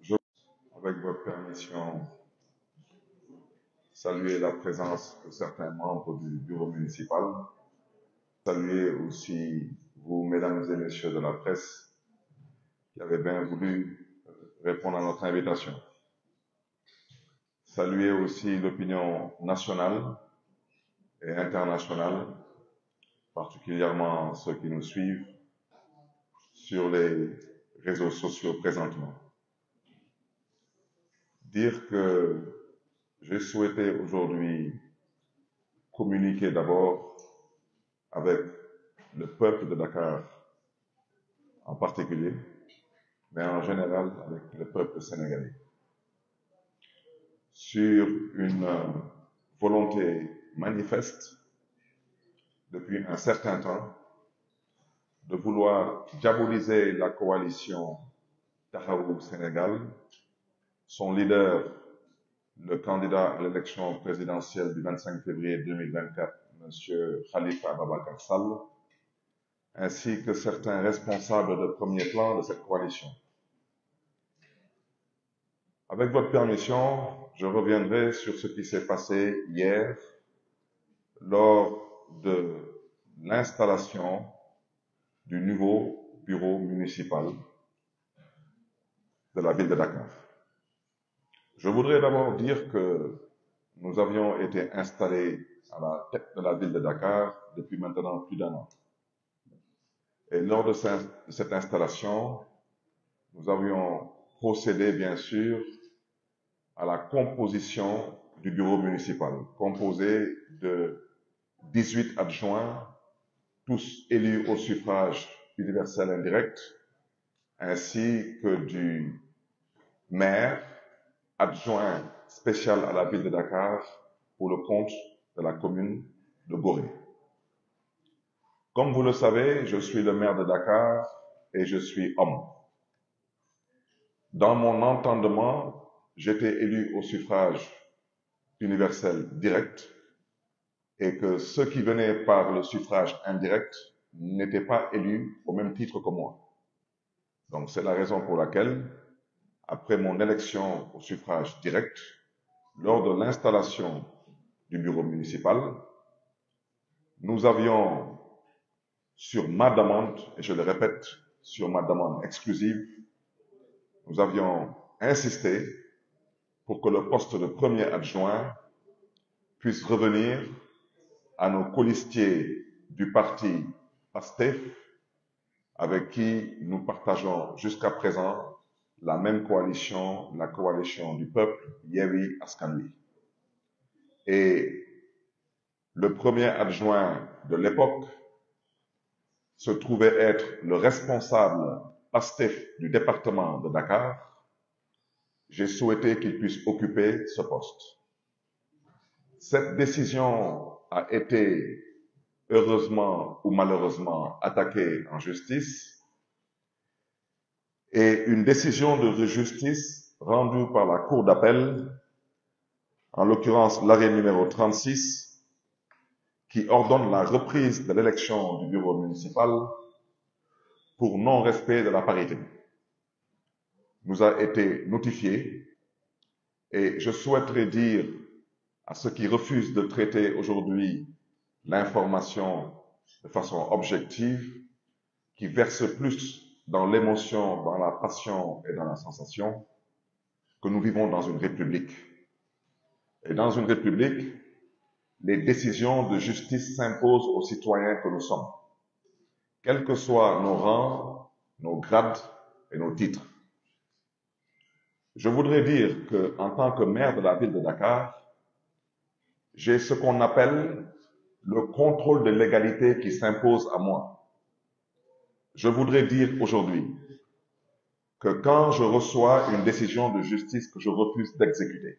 Je, avec votre permission, saluer la présence de certains membres du bureau municipal, saluer aussi vous, mesdames et messieurs de la presse, qui avez bien voulu répondre à notre invitation. Saluer aussi l'opinion nationale et internationale, particulièrement ceux qui nous suivent sur les réseaux sociaux présentement. Dire que j'ai souhaité aujourd'hui communiquer d'abord avec le peuple de Dakar en particulier, mais en général avec le peuple sénégalais, sur une volonté manifeste depuis un certain temps de vouloir diaboliser la coalition Tahaou Sénégal, son leader, le candidat à l'élection présidentielle du 25 février 2024, M. Khalifa Babakar Sall, ainsi que certains responsables de premier plan de cette coalition. Avec votre permission, je reviendrai sur ce qui s'est passé hier lors de l'installation du nouveau bureau municipal de la ville de Dakar. Je voudrais d'abord dire que nous avions été installés à la tête de la ville de Dakar depuis maintenant plus d'un an. Et lors de cette installation, nous avions procédé, bien sûr, à la composition du bureau municipal, composé de 18 adjoints, tous élus au suffrage universel indirect, ainsi que du maire, adjoint spécial à la ville de Dakar pour le compte de la commune de Gorée. Comme vous le savez, je suis le maire de Dakar et je suis homme. Dans mon entendement, j'étais élu au suffrage universel direct et que ceux qui venaient par le suffrage indirect n'étaient pas élus au même titre que moi. Donc c'est la raison pour laquelle, après mon élection au suffrage direct, lors de l'installation du bureau municipal, nous avions, sur ma demande, et je le répète, sur ma demande exclusive, nous avions insisté pour que le poste de premier adjoint puisse revenir à nos colistiers du parti PASTEF, avec qui nous partageons jusqu'à présent la même coalition, la coalition du peuple, Yewi Askanwi. Et le premier adjoint de l'époque se trouvait être le responsable PASTEF du département de Dakar. J'ai souhaité qu'il puisse occuper ce poste. Cette décision a été heureusement ou malheureusement attaquée en justice. Et une décision de justice rendue par la Cour d'appel, en l'occurrence l'arrêt numéro 36, qui ordonne la reprise de l'élection du bureau municipal pour non-respect de la parité, nous a été notifié. Et je souhaiterais dire à ceux qui refusent de traiter aujourd'hui l'information de façon objective, qui versent plus dans l'émotion, dans la passion et dans la sensation, que nous vivons dans une république. Et dans une république, les décisions de justice s'imposent aux citoyens que nous sommes, quels que soient nos rangs, nos grades et nos titres. Je voudrais dire que, en tant que maire de la ville de Dakar, j'ai ce qu'on appelle le contrôle de l'égalité qui s'impose à moi. Je voudrais dire aujourd'hui que quand je reçois une décision de justice que je refuse d'exécuter,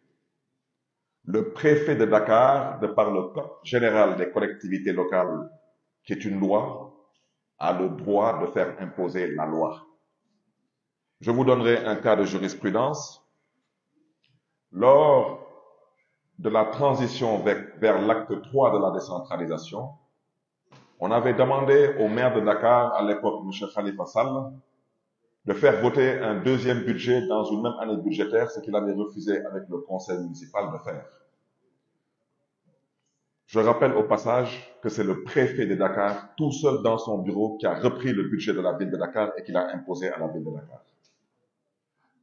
le préfet de Dakar, de par le Code général des collectivités locales, qui est une loi, a le droit de faire imposer la loi. Je vous donnerai un cas de jurisprudence. Lors de la transition vers, l'acte 3 de la décentralisation, on avait demandé au maire de Dakar, à l'époque, M. Khalifa Sall, de faire voter un deuxième budget dans une même année budgétaire, ce qu'il avait refusé avec le conseil municipal de faire. Je rappelle au passage que c'est le préfet de Dakar, tout seul dans son bureau, qui a repris le budget de la ville de Dakar et qui l'a imposé à la ville de Dakar.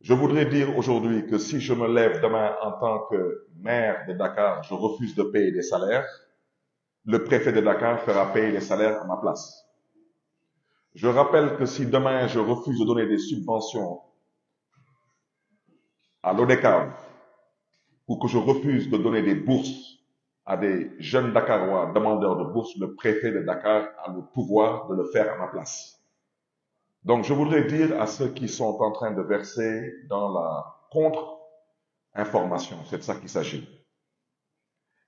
Je voudrais dire aujourd'hui que si je me lève demain en tant que maire de Dakar, je refuse de payer des salaires, le préfet de Dakar fera payer les salaires à ma place. Je rappelle que si demain je refuse de donner des subventions à l'ODECAV ou que je refuse de donner des bourses à des jeunes Dakarois demandeurs de bourse, le préfet de Dakar a le pouvoir de le faire à ma place. Donc je voudrais dire à ceux qui sont en train de verser dans la contre-information, c'est de ça qu'il s'agit,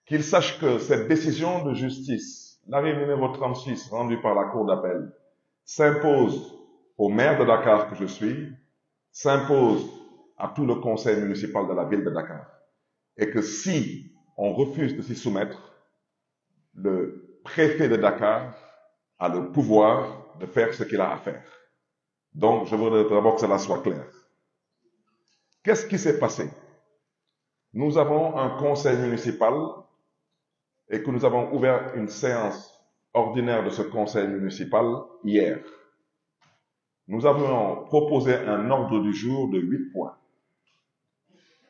qu'ils sachent que cette décision de justice, l'arrêt numéro 36 rendu par la Cour d'appel, s'impose au maire de Dakar que je suis, s'impose à tout le conseil municipal de la ville de Dakar. Et que si on refuse de s'y soumettre, le préfet de Dakar a le pouvoir de faire ce qu'il a à faire. Donc, je voudrais d'abord que cela soit clair. Qu'est-ce qui s'est passé? Nous avons un conseil municipal et que nous avons ouvert une séance ordinaire de ce conseil municipal hier. Nous avons proposé un ordre du jour de huit points.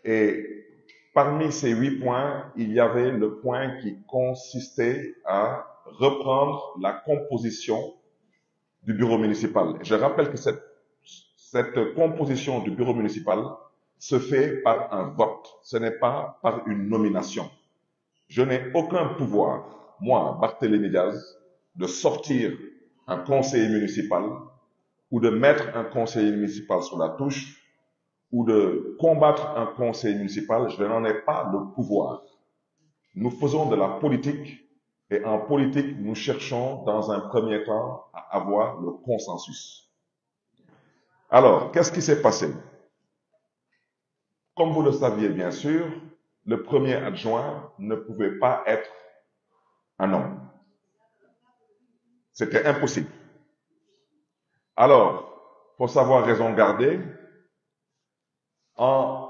Et Parmi ces huit points, il y avait le point qui consistait à reprendre la composition du bureau municipal. Je rappelle que cette, cette composition du bureau municipal se fait par un vote, ce n'est pas par une nomination. Je n'ai aucun pouvoir, moi, Barthélémy Diaz, de sortir un conseiller municipal ou de mettre un conseiller municipal sur la touche ou de combattre un conseil municipal, je n'en ai pas le pouvoir. Nous faisons de la politique et en politique, nous cherchons dans un premier temps à avoir le consensus. Alors, qu'est-ce qui s'est passé? Comme vous le saviez bien sûr, le premier adjoint ne pouvait pas être un homme. C'était impossible. Alors, pour savoir raison garder, en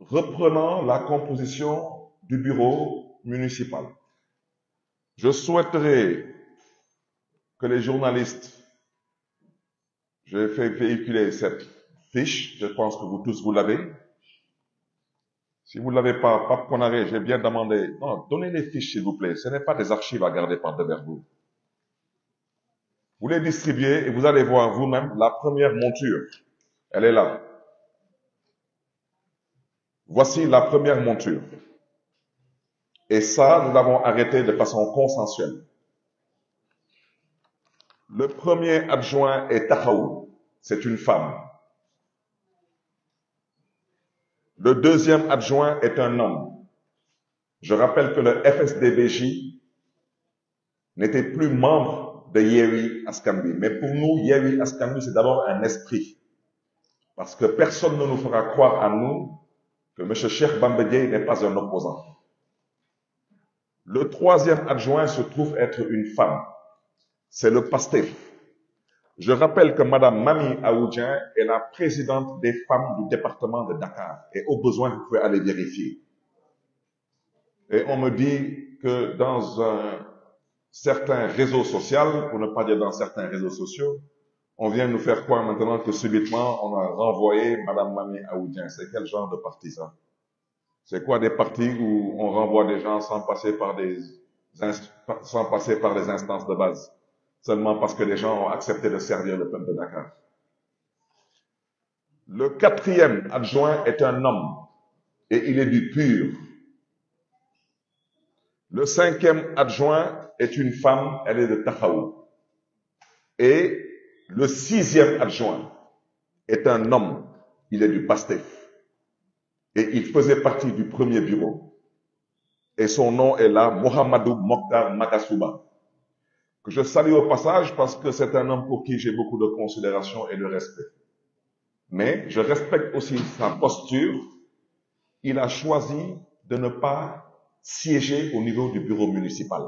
reprenant la composition du bureau municipal. Je souhaiterais que les journalistes, j'ai fait véhiculer cette fiche, je pense que vous tous vous l'avez. Si vous ne l'avez pas, Pape Conaré, j'ai bien demandé, non, donnez les fiches s'il vous plaît, ce n'est pas des archives à garder par devers vous. Vous les distribuez et vous allez voir vous-même la première monture. Elle est là. Voici la première monture. Et ça, nous l'avons arrêté de façon consensuelle. Le premier adjoint est Tahaou. C'est une femme. Le deuxième adjoint est un homme. Je rappelle que le FSDBJ n'était plus membre de Yeri Askambi. Mais pour nous, Yeri Askambi, c'est d'abord un esprit. Parce que personne ne nous fera croire à nous que M. Cheikh Bambedier n'est pas un opposant. Le troisième adjoint se trouve être une femme. C'est le pasteur. Je rappelle que Mme Mami Aoudjian est la présidente des femmes du département de Dakar. Et au besoin, vous pouvez aller vérifier. Et on me dit que dans un certain réseau social, pour ne pas dire dans certains réseaux sociaux, on vient nous faire croire maintenant que subitement, on a renvoyé Madame Mami Aoudien. C'est quel genre de parti ça C'est quoi des partis où on renvoie des gens sans passer par des les instances de base, seulement parce que les gens ont accepté de servir le peuple de Dakar. Le quatrième adjoint est un homme et il est du pur. Le cinquième adjoint est une femme, elle est de Tahaou. Et le sixième adjoint est un homme, il est du PASTEF. Et il faisait partie du premier bureau. Et son nom est là, Mohamedou Mokhtar Makasuba. Que je salue au passage parce que c'est un homme pour qui j'ai beaucoup de considération et de respect. Mais je respecte aussi sa posture. Il a choisi de ne pas siéger au niveau du bureau municipal.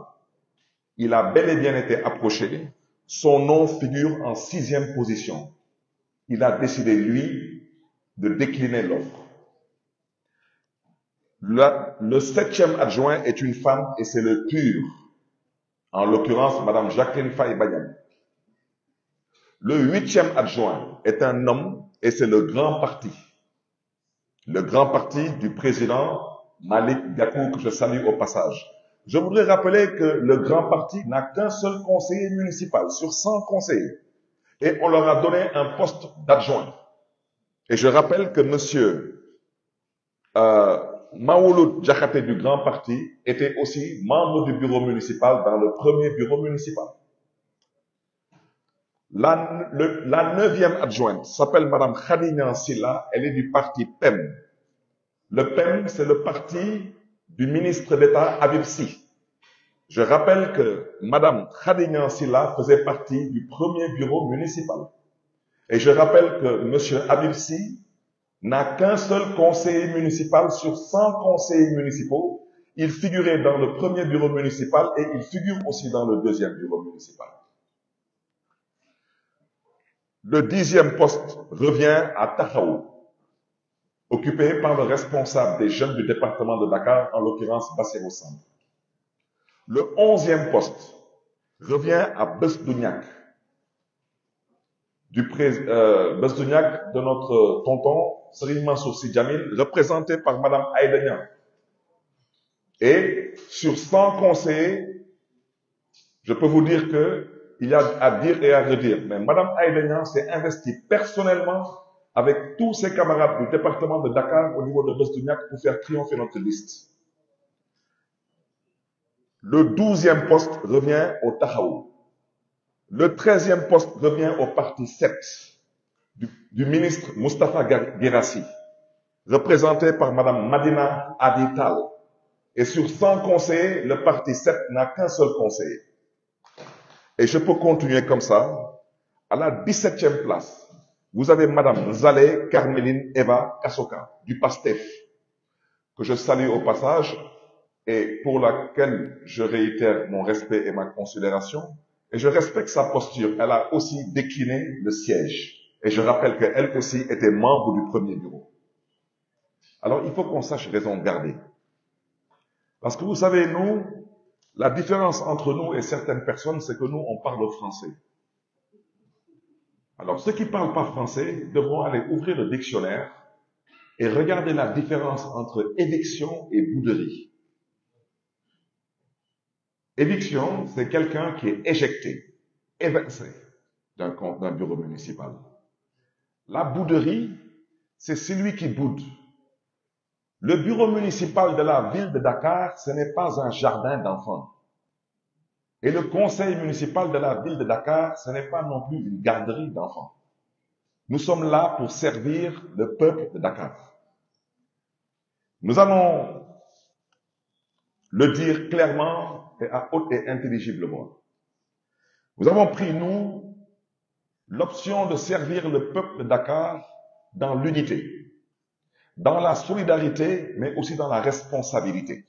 Il a bel et bien été approché son nom figure en sixième position. il a décidé, lui, de décliner l'offre. Le, septième adjoint est une femme et c'est le pur. En l'occurrence, Madame Jacqueline Faye Le huitième adjoint est un homme et c'est le grand parti. Le grand parti du président Malik Gakou que je salue au passage. Je voudrais rappeler que le grand parti n'a qu'un seul conseiller municipal sur 100 conseillers. Et on leur a donné un poste d'adjoint. Et je rappelle que monsieur euh, Maouloud Djakate du Grand Parti était aussi membre du bureau municipal dans le premier bureau municipal. La, neuvième adjointe s'appelle Madame Khadija Silla, elle est du parti PEM. Le PEM, c'est le parti du ministre d'État Habib Je rappelle que Madame Khadija Silla faisait partie du premier bureau municipal. Et je rappelle que Monsieur Habib n'a qu'un seul conseiller municipal sur 100 conseillers municipaux. Il figurait dans le premier bureau municipal et il figure aussi dans le deuxième bureau municipal. Le dixième poste revient à Tahaou, occupé par le responsable des jeunes du département de Dakar, en l'occurrence Bassero Samb. Le onzième poste revient à Besdouniak, du euh, de notre tonton Serine Mansour Jamil, représenté par Madame Aïdania. Et sur 100 conseillers, je peux vous dire que il y a à dire et à redire. Mais Madame Aïdania s'est investie personnellement avec tous ses camarades du département de Dakar au niveau de Bestuniak pour faire triompher notre liste. Le douzième poste revient au Tahaou. Le treizième poste revient au parti 7 du, ministre Mustafa Gerassi, représenté par Madame Madina Adital. Et sur 100 conseillers, le parti 7 n'a qu'un seul conseiller. Et je peux continuer comme ça. À la 17e place, vous avez Madame Zalé Carmeline Eva Kasoka, du PASTEF, que je salue au passage et pour laquelle je réitère mon respect et ma considération. Et je respecte sa posture. Elle a aussi décliné le siège. Et je rappelle qu'elle aussi était membre du premier bureau. Alors il faut qu'on sache raison garder. Parce que vous savez, nous, la différence entre nous et certaines personnes, c'est que nous, on parle français. Alors ceux qui ne parlent pas français devront aller ouvrir le dictionnaire et regarder la différence entre éviction et bouderie. Éviction, c'est quelqu'un qui est éjecté, évincé d'un bureau municipal. La bouderie, c'est celui qui boude. Le bureau municipal de la ville de Dakar, ce n'est pas un jardin d'enfants. Et le conseil municipal de la ville de Dakar, ce n'est pas non plus une garderie d'enfants. Nous sommes là pour servir le peuple de Dakar. Nous allons le dire clairement et intelligiblement. Nous avons pris, nous, l'option de servir le peuple de Dakar dans l'unité, dans la solidarité, mais aussi dans la responsabilité.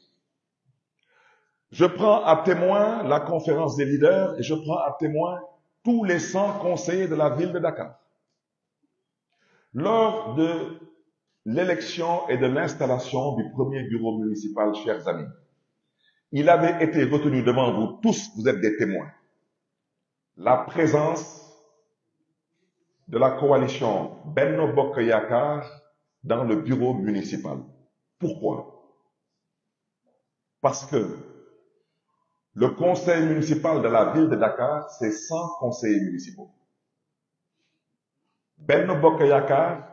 Je prends à témoin la conférence des leaders et je prends à témoin tous les 100 conseillers de la ville de Dakar. Lors de l'élection et de l'installation du premier bureau municipal, chers amis, il avait été retenu devant vous tous, vous êtes des témoins, la présence de la coalition Benno Bokoyakar dans le bureau municipal. Pourquoi? Parce que le conseil municipal de la ville de Dakar, c'est 100 conseillers municipaux. Benno Bokoyakar,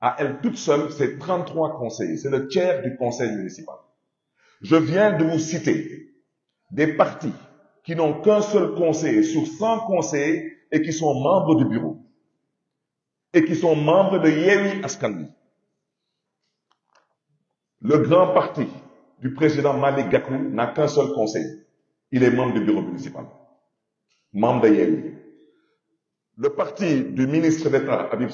à elle toute seule, c'est 33 conseillers. C'est le tiers du conseil municipal. Je viens de vous citer des partis qui n'ont qu'un seul conseiller sur 100 conseillers et qui sont membres du bureau et qui sont membres de Yewi Askanwi. Le grand parti du président Malik Gakou n'a qu'un seul conseil. Il est membre du bureau municipal. Membre de Yewi. Le parti du ministre d'État Habib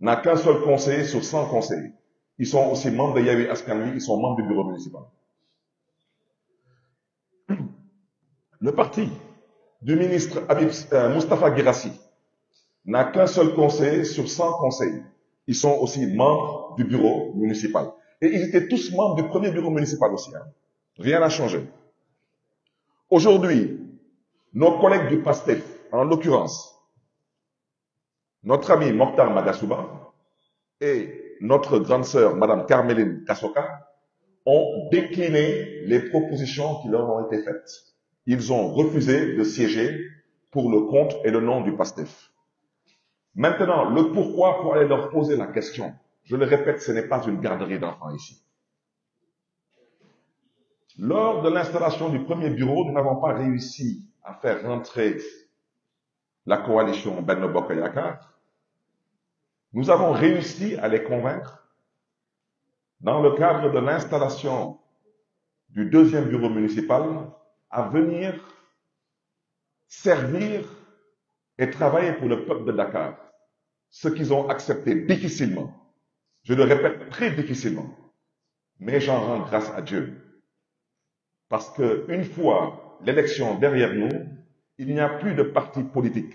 n'a qu'un seul conseiller sur 100 conseillers. Ils sont aussi membres de Yewi Askanwi, ils sont membres du bureau municipal. Le parti du ministre euh, Mustafa Girassi n'a qu'un seul conseiller sur 100 conseils. Ils sont aussi membres du bureau municipal. Et ils étaient tous membres du premier bureau municipal aussi. Hein. Rien n'a changé. Aujourd'hui, nos collègues du PASTEF, en l'occurrence, notre ami Mokhtar Magasuba et notre grande sœur, Madame Carmeline Kasoka, ont décliné les propositions qui leur ont été faites. Ils ont refusé de siéger pour le compte et le nom du PASTEF. Maintenant, le pourquoi pour aller leur poser la question. Je le répète, ce n'est pas une garderie d'enfants ici. Lors de l'installation du premier bureau, nous n'avons pas réussi à faire rentrer la coalition Benno Bokayakar. Nous avons réussi à les convaincre dans le cadre de l'installation du deuxième bureau municipal à venir servir et travailler pour le peuple de Dakar, ce qu'ils ont accepté difficilement. Je le répète, très difficilement. Mais j'en rends grâce à Dieu. Parce que une fois l'élection derrière nous, il n'y a plus de parti politique.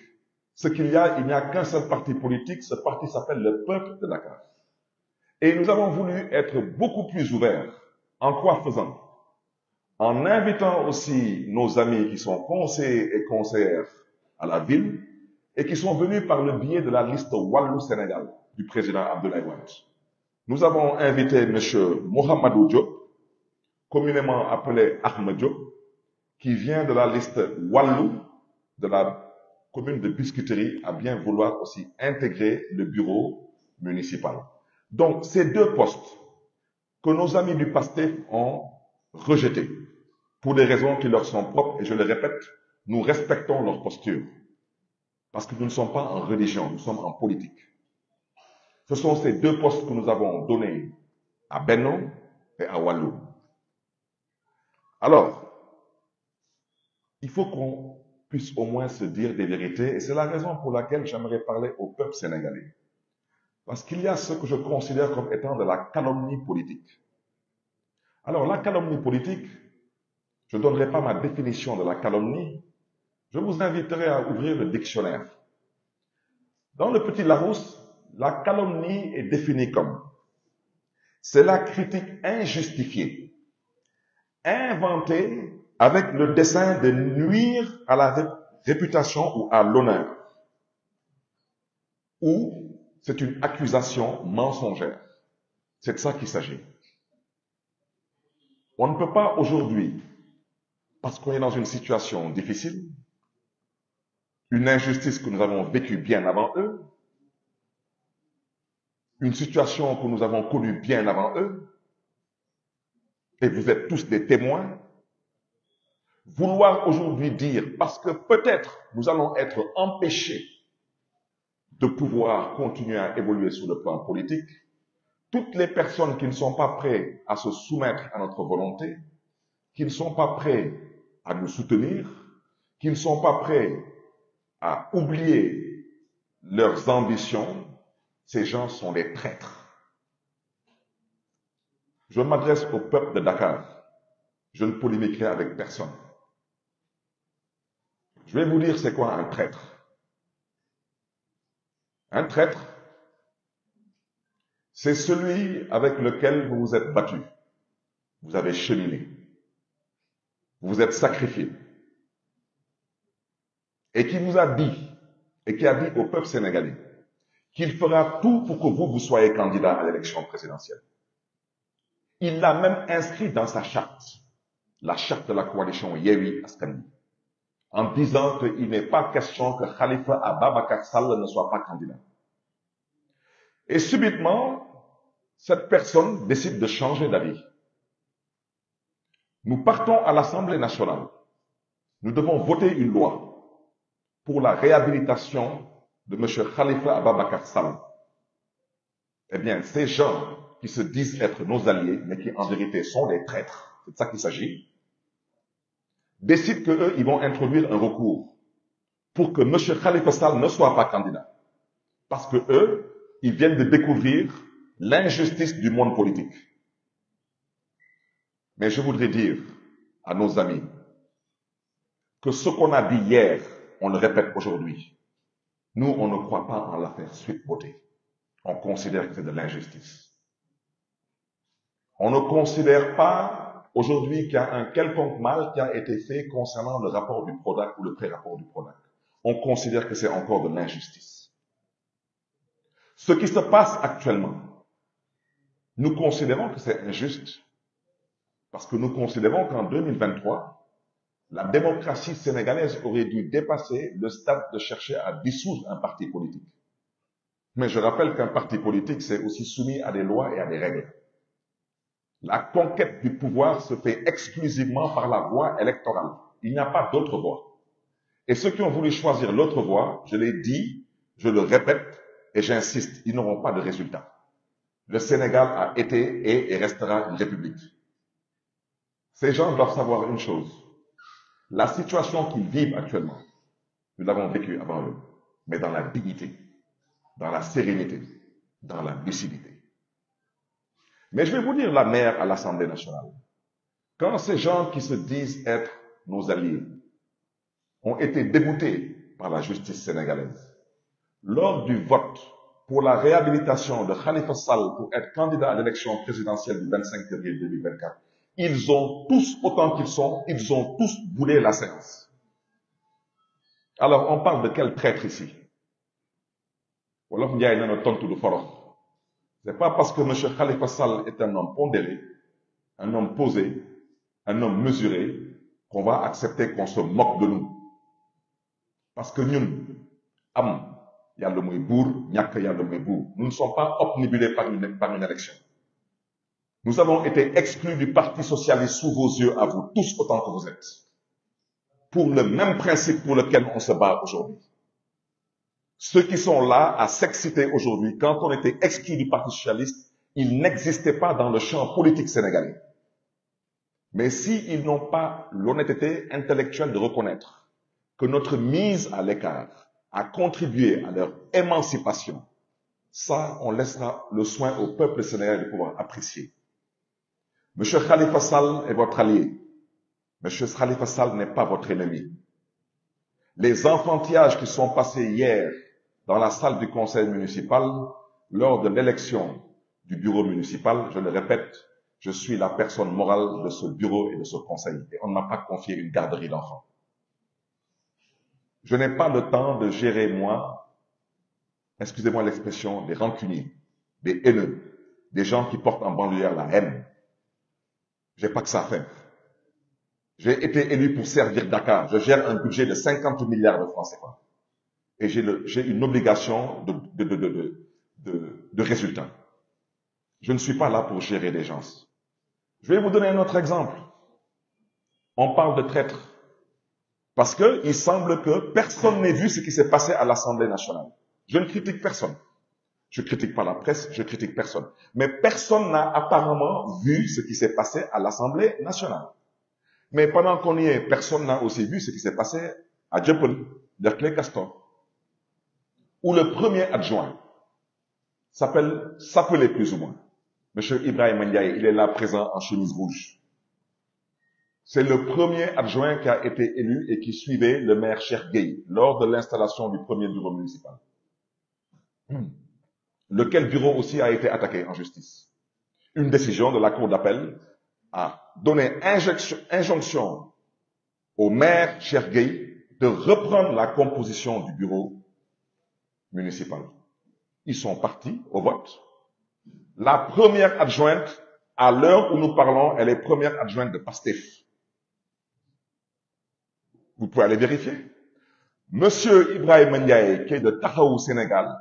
Ce qu'il y a, il n'y a qu'un seul parti politique. Ce parti s'appelle le peuple de Dakar. Et nous avons voulu être beaucoup plus ouverts. En quoi faisant En invitant aussi nos amis qui sont conseillers et conseillères à la ville et qui sont venus par le biais de la liste Wallou Sénégal du président Abdoulaye Wade. Nous avons invité M. Mohamedou Diop, communément appelé Ahmed qui vient de la liste Wallou de la commune de Biscuiterie, à bien vouloir aussi intégrer le bureau municipal. Donc, ces deux postes que nos amis du PASTEF ont rejetés, pour des raisons qui leur sont propres, et je le répète, nous respectons leur posture. Parce que nous ne sommes pas en religion, nous sommes en politique. Ce sont ces deux postes que nous avons donnés à Benno et à Wallou. Alors, il faut qu'on puisse au moins se dire des vérités, et c'est la raison pour laquelle j'aimerais parler au peuple sénégalais. Parce qu'il y a ce que je considère comme étant de la calomnie politique. Alors, la calomnie politique, je ne donnerai pas ma définition de la calomnie, je vous inviterai à ouvrir le dictionnaire. Dans le petit Larousse, la calomnie est définie comme c'est la critique injustifiée, inventée avec le dessein de nuire à la réputation ou à l'honneur, ou c'est une accusation mensongère. C'est de ça qu'il s'agit. On ne peut pas aujourd'hui, parce qu'on est dans une situation difficile, une injustice que nous avons vécue bien avant eux, une situation que nous avons connue bien avant eux, et vous êtes tous des témoins, vouloir aujourd'hui dire, parce que peut-être nous allons être empêchés de pouvoir continuer à évoluer sur le plan politique, toutes les personnes qui ne sont pas prêtes à se soumettre à notre volonté, qui ne sont pas prêts à nous soutenir, qui ne sont pas prêts à oublier leurs ambitions, ces gens sont des traîtres. Je m'adresse au peuple de Dakar. Je ne polémiquerai avec personne. Je vais vous dire c'est quoi un traître. Un traître, c'est celui avec lequel vous vous êtes battu. Vous avez cheminé. Vous vous êtes sacrifié et qui nous a dit, et qui a dit au peuple sénégalais, qu'il fera tout pour que vous, vous soyez candidat à l'élection présidentielle. Il l'a même inscrit dans sa charte, la charte de la coalition Yewi Askani, en disant qu'il n'est pas question que Khalifa Ababakar Sall ne soit pas candidat. Et subitement, cette personne décide de changer d'avis. Nous partons à l'Assemblée nationale. Nous devons voter une loi pour la réhabilitation de M. Khalifa Ababakar Sall. Eh bien, ces gens qui se disent être nos alliés, mais qui en vérité sont des traîtres, c'est de ça qu'il s'agit, décident qu'eux, ils vont introduire un recours pour que M. Khalifa Sall ne soit pas candidat. Parce que eux, ils viennent de découvrir l'injustice du monde politique. Mais je voudrais dire à nos amis que ce qu'on a dit hier on le répète aujourd'hui. Nous, on ne croit pas en l'affaire suite beauté. On considère que c'est de l'injustice. On ne considère pas aujourd'hui qu'il y a un quelconque mal qui a été fait concernant le rapport du PRODAC ou le pré-rapport du PRODAC. On considère que c'est encore de l'injustice. Ce qui se passe actuellement, nous considérons que c'est injuste parce que nous considérons qu'en 2023, la démocratie sénégalaise aurait dû dépasser le stade de chercher à dissoudre un parti politique. Mais je rappelle qu'un parti politique, c'est aussi soumis à des lois et à des règles. La conquête du pouvoir se fait exclusivement par la voie électorale. Il n'y a pas d'autre voie. Et ceux qui ont voulu choisir l'autre voie, je l'ai dit, je le répète et j'insiste, ils n'auront pas de résultat. Le Sénégal a été et restera une république. Ces gens doivent savoir une chose. La situation qu'ils vivent actuellement, nous l'avons vécue avant eux, mais dans la dignité, dans la sérénité, dans la lucidité. Mais je vais vous dire la mère à l'Assemblée nationale. Quand ces gens qui se disent être nos alliés ont été déboutés par la justice sénégalaise, lors du vote pour la réhabilitation de Khalifa Sall pour être candidat à l'élection présidentielle du 25 février 2024, ils ont tous, autant qu'ils sont, ils ont tous boulé la séance. Alors, on parle de quel traître ici? Forox. C'est pas parce que M. Khalifa Sall est un homme pondéré, un homme posé, un homme mesuré, qu'on va accepter qu'on se moque de nous. Parce que nous, am, Nous ne sommes pas obnubilés par une, par une élection. Nous avons été exclus du Parti socialiste sous vos yeux à vous, tous autant que vous êtes. Pour le même principe pour lequel on se bat aujourd'hui. Ceux qui sont là à s'exciter aujourd'hui, quand on était exclus du Parti socialiste, ils n'existaient pas dans le champ politique sénégalais. Mais s'ils n'ont pas l'honnêteté intellectuelle de reconnaître que notre mise à l'écart a contribué à leur émancipation, ça, on laissera le soin au peuple sénégalais de pouvoir apprécier. Monsieur Khalifa Sall est votre allié. Monsieur Khalifa Sall n'est pas votre ennemi. Les enfantillages qui sont passés hier dans la salle du conseil municipal lors de l'élection du bureau municipal, je le répète, je suis la personne morale de ce bureau et de ce conseil. Et on ne m'a pas confié une garderie d'enfants. Je n'ai pas le temps de gérer, moi, excusez-moi l'expression, des rancuniers, des haineux, des gens qui portent en banlieue la haine, j'ai pas que ça à faire. J'ai été élu pour servir Dakar. Je gère un budget de 50 milliards de francs CFA. Et j'ai une obligation de, résultat. Je ne suis pas là pour gérer des gens. Je vais vous donner un autre exemple. On parle de traître. Parce que il semble que personne n'ait vu ce qui s'est passé à l'Assemblée nationale. Je ne critique personne. Je critique pas la presse, je critique personne. Mais personne n'a apparemment vu ce qui s'est passé à l'Assemblée nationale. Mais pendant qu'on y est, personne n'a aussi vu ce qui s'est passé à Djepel, d'Erclé Castor, où le premier adjoint s'appelle, s'appelait plus ou moins, Monsieur Ibrahim Ndiaye, il est là présent en chemise rouge. C'est le premier adjoint qui a été élu et qui suivait le maire Cher Gay lors de l'installation du premier bureau municipal. Hmm lequel bureau aussi a été attaqué en justice? Une décision de la Cour d'appel a donné injonction au maire Chergui de reprendre la composition du bureau municipal. Ils sont partis au vote. La première adjointe, à l'heure où nous parlons, elle est première adjointe de PASTEF. Vous pouvez aller vérifier. Monsieur Ibrahim Ndiaye, qui est de Tahaou, Sénégal,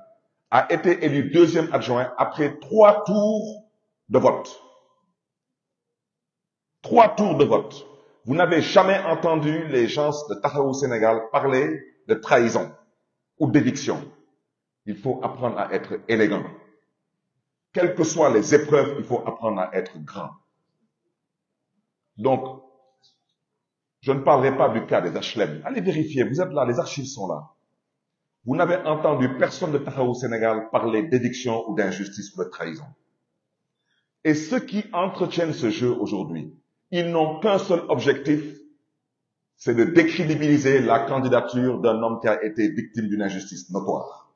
a été élu deuxième adjoint après trois tours de vote. Trois tours de vote. Vous n'avez jamais entendu les gens de Tahaou Sénégal parler de trahison ou d'éviction. Il faut apprendre à être élégant. Quelles que soient les épreuves, il faut apprendre à être grand. Donc, je ne parlerai pas du cas des HLM. Allez vérifier, vous êtes là, les archives sont là. Vous n'avez entendu personne de Tahaou Sénégal parler d'édiction ou d'injustice ou de trahison. Et ceux qui entretiennent ce jeu aujourd'hui, ils n'ont qu'un seul objectif, c'est de décrédibiliser la candidature d'un homme qui a été victime d'une injustice notoire.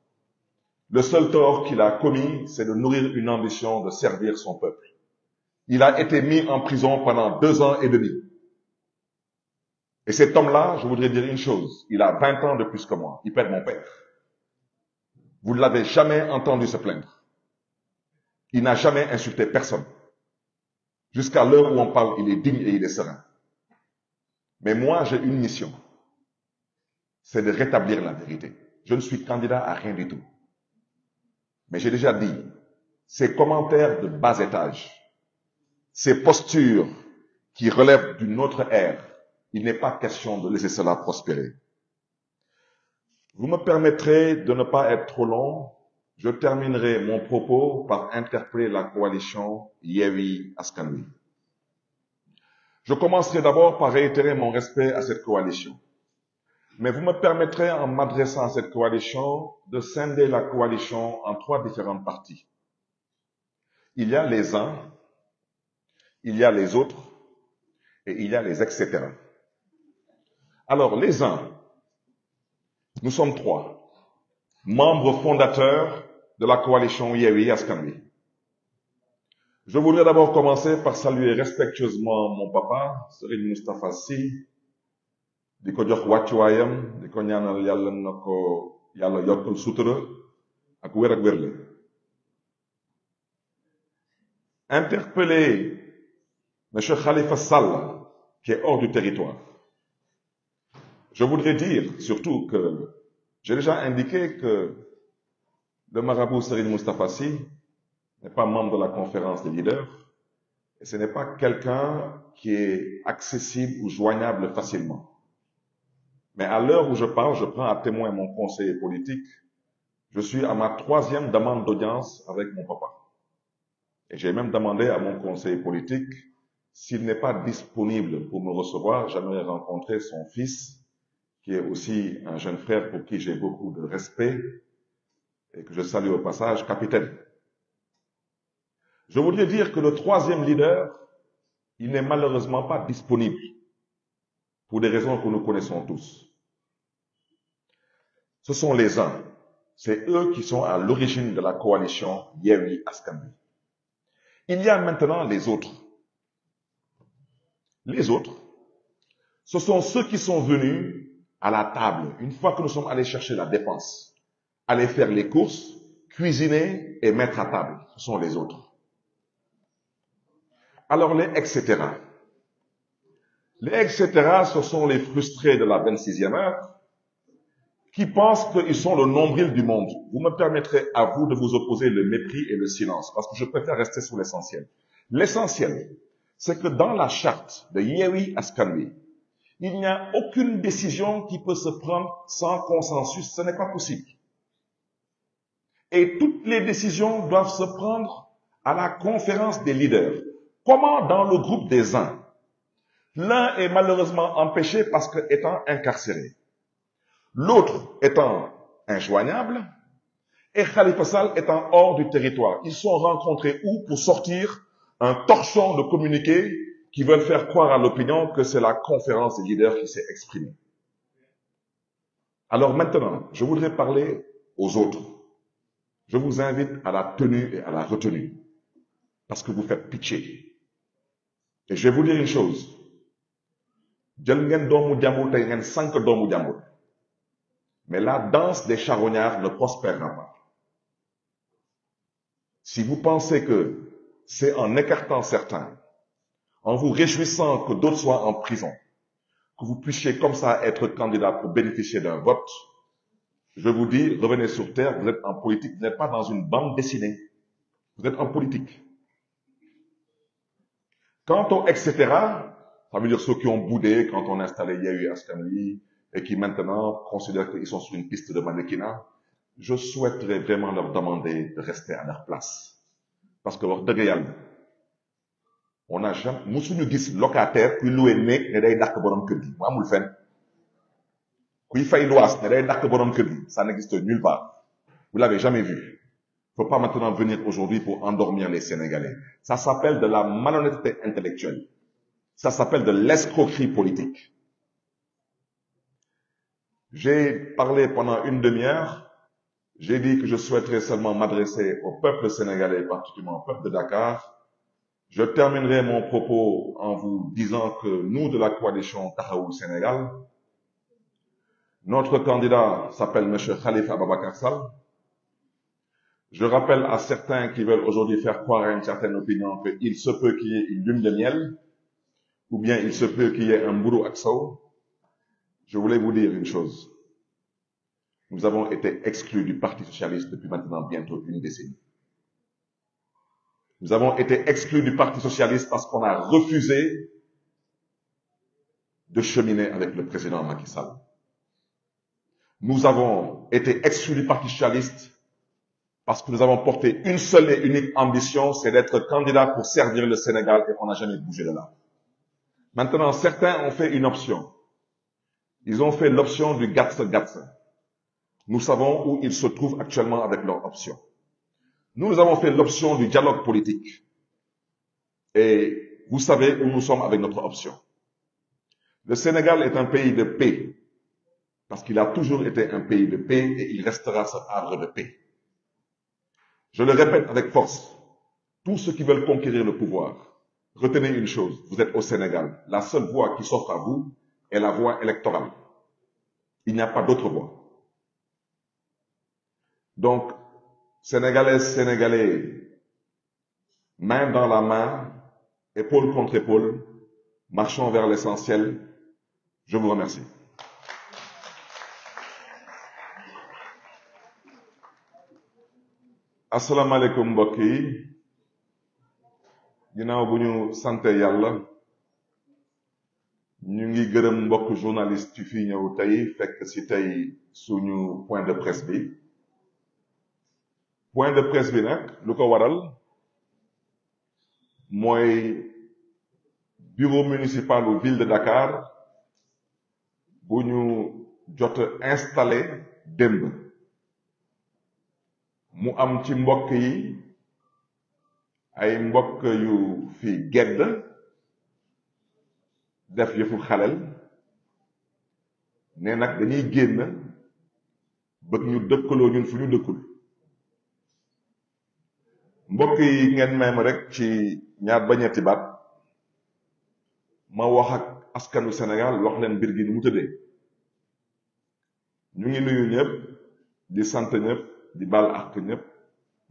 Le seul tort qu'il a commis, c'est de nourrir une ambition de servir son peuple. Il a été mis en prison pendant deux ans et demi. Et cet homme-là, je voudrais dire une chose, il a 20 ans de plus que moi, il perd mon père. Vous ne l'avez jamais entendu se plaindre. Il n'a jamais insulté personne. Jusqu'à l'heure où on parle, il est digne et il est serein. Mais moi, j'ai une mission. C'est de rétablir la vérité. Je ne suis candidat à rien du tout. Mais j'ai déjà dit, ces commentaires de bas étage, ces postures qui relèvent d'une autre ère, il n'est pas question de laisser cela prospérer. Vous me permettrez de ne pas être trop long. Je terminerai mon propos par interpeller la coalition Yewi Askanui. Je commencerai d'abord par réitérer mon respect à cette coalition. Mais vous me permettrez, en m'adressant à cette coalition, de scinder la coalition en trois différentes parties. Il y a les uns, il y a les autres, et il y a les etc. Alors, les uns, nous sommes trois, membres fondateurs de la coalition Yewi Askanwi. Je voudrais d'abord commencer par saluer respectueusement mon papa, Serigne Moustapha Sy, di ko jox wàccuwaayam di ko ñaanal yàlla na ko interpeller M. Khalifa Sall, qui est hors du territoire. Je voudrais dire surtout que j'ai déjà indiqué que le marabout Serigne Moustapha Sy n'est pas membre de la conférence des leaders, et ce n'est pas quelqu'un qui est accessible ou joignable facilement. Mais à l'heure où je parle, je prends à témoin mon conseiller politique. Je suis à ma troisième demande d'audience avec mon papa. Et j'ai même demandé à mon conseiller politique s'il n'est pas disponible pour me recevoir, j'aimerais rencontrer son fils, qui est aussi un jeune frère pour qui j'ai beaucoup de respect et que je salue au passage, capitaine. Je voudrais dire que le troisième leader, il n'est malheureusement pas disponible pour des raisons que nous connaissons tous. Ce sont les uns. C'est eux qui sont à l'origine de la coalition Yewi Askambi. Il y a maintenant les autres. Les autres, ce sont ceux qui sont venus à la table une fois que nous sommes allés chercher la dépense, aller faire les courses, cuisiner et mettre à table. Ce sont les autres. Alors les etc. Les etc. ce sont les frustrés de la 26e heure qui pensent qu'ils sont le nombril du monde. Vous me permettrez à vous de vous opposer le mépris et le silence parce que je préfère rester sur l'essentiel. L'essentiel, c'est que dans la charte de Yewi Askanwi, il n'y a aucune décision qui peut se prendre sans consensus. Ce n'est pas possible. Et toutes les décisions doivent se prendre à la conférence des leaders. Comment dans le groupe des uns? L'un est malheureusement empêché parce qu'étant incarcéré. L'autre étant injoignable et Khalifa Sall étant hors du territoire. Ils sont rencontrés où pour sortir un torchon de communiqué qui veulent faire croire à l'opinion que c'est la conférence des leaders qui s'est exprimée. Alors maintenant, je voudrais parler aux autres. Je vous invite à la tenue et à la retenue. Parce que vous faites pitié. Et je vais vous dire une chose. mais la danse des charognards ne prospérera pas si vous pensez que c'est en écartant certains en vous réjouissant que d'autres soient en prison que vous puissiez comme ça être candidat pour bénéficier d'un vote je vous dis revenez sur terre vous êtes en politique vous n'êtes pas dans une bande dessinée vous êtes en politique quant au etc ça veut dire ceux qui ont boudé quand on a installé Yahoo et qui maintenant considèrent qu'ils sont sur une piste de mannequinat. Je souhaiterais vraiment leur demander de rester à leur place. Parce que yàlla on a jamais musuñu gis locataire kuy loué néeg ne day dàq borom kër gi. Mu amul kuy fay day borom kër gi. Ça n'existe nulle part. Vous l'avez jamais vu. Faut pas maintenant venir aujourd'hui pour endormir les Sénégalais. Ça s'appelle de la malhonnêteté intellectuelle. Ça s'appelle de l'escroquerie politique. J'ai parlé pendant une demi-heure. J'ai dit que je souhaiterais seulement m'adresser au peuple sénégalais, particulièrement au peuple de Dakar. Je terminerai mon propos en vous disant que nous, de la coalition Tahaou Sénégal, notre candidat s'appelle M. Khalifa Ababakar Sall. Je rappelle à certains qui veulent aujourd'hui faire croire à une certaine opinion qu'il se peut qu'il y ait une lune de miel, ou bien il se peut qu'il y ait un bourreau Aksaou. Je voulais vous dire une chose. Nous avons été exclus du Parti Socialiste depuis maintenant bientôt une décennie. Nous avons été exclus du Parti Socialiste parce qu'on a refusé de cheminer avec le président Macky Sall. Nous avons été exclus du Parti Socialiste parce que nous avons porté une seule et unique ambition, c'est d'être candidat pour servir le Sénégal et on n'a jamais bougé de là. Maintenant, certains ont fait une option. Ils ont fait l'option du GATS-GATS. Nous savons où ils se trouvent actuellement avec leur option. Nous, avons fait l'option du dialogue politique. Et vous savez où nous sommes avec notre option. Le Sénégal est un pays de paix, parce qu'il a toujours été un pays de paix et il restera ce havre de paix. Je le répète avec force, tous ceux qui veulent conquérir le pouvoir, retenez une chose, vous êtes au Sénégal. La seule voie qui s'offre à vous est la voie électorale. Il n'y a pas d'autre voie. Donc, Sénégalaises, Sénégalais, main dans la main, épaule contre épaule, marchons vers l'essentiel. Je vous remercie. asalaamaaleykum mbokk yi ginnaaw bu ñu sante yàlla ñu ngi gërëm mbokk journaliste yu fi ñëw tey fekk tey suñu point de presse bi point de presse bi nag lu ko waral bureau municipal bu ville de Dakar bu jot installé démb. Mu am ci mbokk yi ay mbokk yu fi gedd def yëfu xalel ne nag dañuy génn bëgg ñu dëkkaloo ñun fu ñu dëkkul mbokk yi ngeen may ma rek ci ñaar ba ñetti baat ma wax ak askanu Sénégal wax leen mbir gi ni mu tëddee. Ñu ngi nuyu ñëpp di sant ñëpp di baal ak ñëpp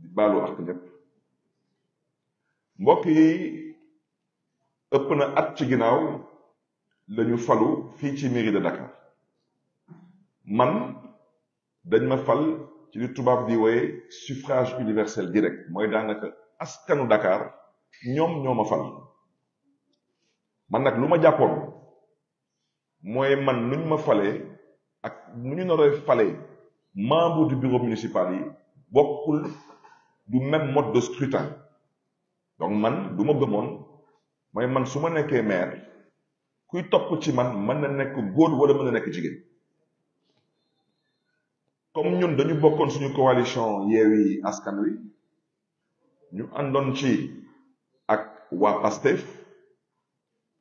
di baalu ak ñëpp. Mbokk yi ëpp na at ci ginnaaw lañu falu fii ci mairie de man dañ ma fal ci li tubaab di wooye suffrage universel direct mooy daanaka askanu Dakar ñoom ñoo ma fal. Man nag lu ma jàppoon mooy man nuñ ma falee ak nu ñu naree falee membre du bureau municipal yi bokkul du même mode de scrutin. Donc man du ma gëmoon mooy man su ma nekkee maire kuy topp ci man mën na nekk góor wala mën na nekk jigéen. Comme ñun dañu bokkoon suñu coalition Yewwi Askan Wi ñu àndoon ci ak PASTEF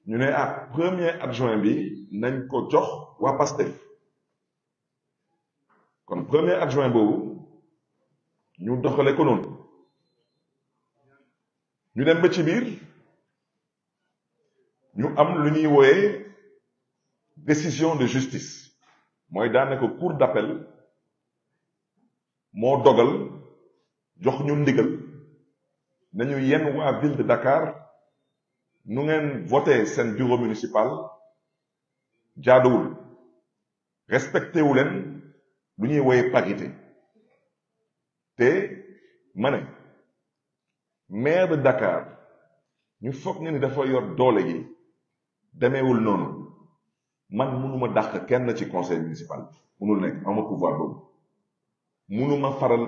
ñu ah premier adjoint bi nañ ko jox PASTEF. Premier adjoint boobu ñu doxale ko noonu. Ñu dem ba ci biir ñu am lu décision de justice. Mooy daanaka cour d'appel moo dogal jox ñu ndigal nañu yenn waa ville de Dakar nu ngeen voté seen bureau municipal jaaduwul respecté wu leen lu ñuy woye parité. Te ma ne maire de Dakar ñu foog ne ni dafa yor doole gi demeewul noonu. Man mënuma dàq kenn ci conseil municipal mënul nekk ama pouvoir boobu. Mënuma faral